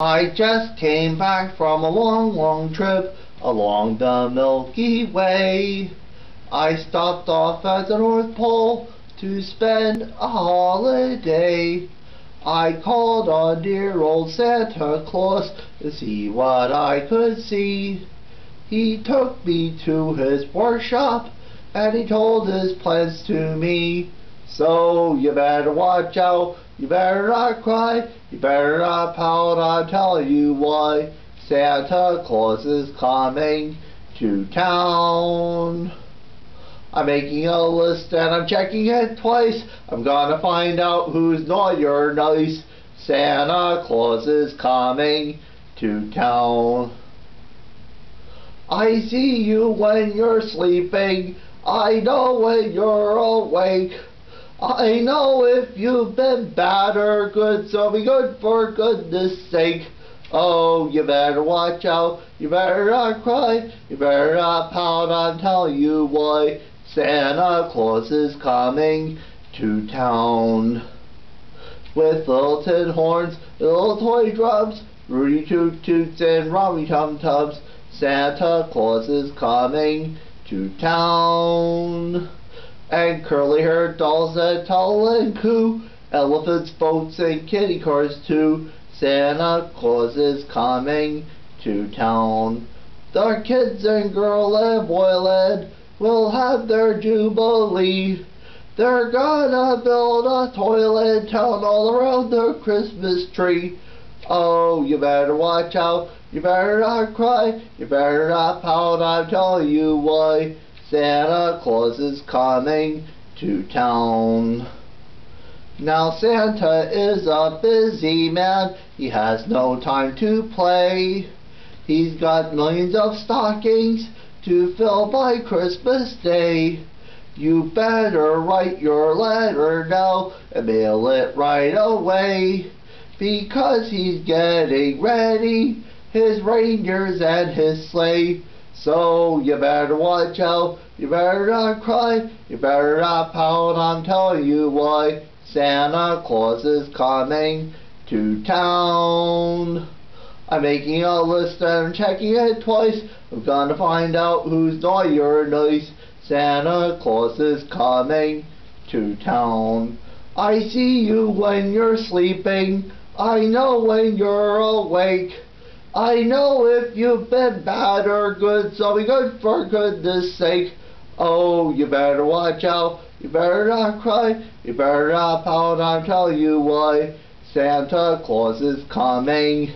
I just came back from a long, long trip along the Milky Way. I stopped off at the North Pole to spend a holiday. I called on dear old Santa Claus to see what I could see. He took me to his workshop and he told his plans to me. So you better watch out, you better not cry, you better not pout, I'm telling you why. Santa Claus is coming to town. I'm making a list and I'm checking it twice. I'm gonna find out who's naughty or nice. Santa Claus is coming to town. I see you when you're sleeping. I know when you're awake. I know if you've been bad or good, so be good for goodness sake. Oh, you better watch out, you better not cry, you better not pout, I'm telling you why. Santa Claus is coming to town. With little tin horns, little toy drums, Rudy Toot Toots and Robbie Tum Tums, Santa Claus is coming to town and curly-haired dolls and coo, elephants, boats, and kitty cars too. Santa Claus is coming to town. The kids and girl and boy will have their jubilee. They're gonna build a toilet town all around the Christmas tree. Oh, you better watch out, you better not cry, you better not pout, I'm telling you why. Santa Claus is coming to town. Now Santa is a busy man, he has no time to play. He's got millions of stockings to fill by Christmas Day. You better write your letter now and mail it right away. Because he's getting ready, his reindeers and his sleigh. So you better watch out, you better not cry, you better not pout, I'm telling you why. Santa Claus is coming to town. I'm making a list and I'm checking it twice. I'm gonna find out who's naughty or nice. Santa Claus is coming to town. I see you when you're sleeping. I know when you're awake. I know if you've been bad or good, so be good for goodness sake. Oh, you better watch out. You better not cry. You better not pout. I'm telling you why. Santa Claus is coming.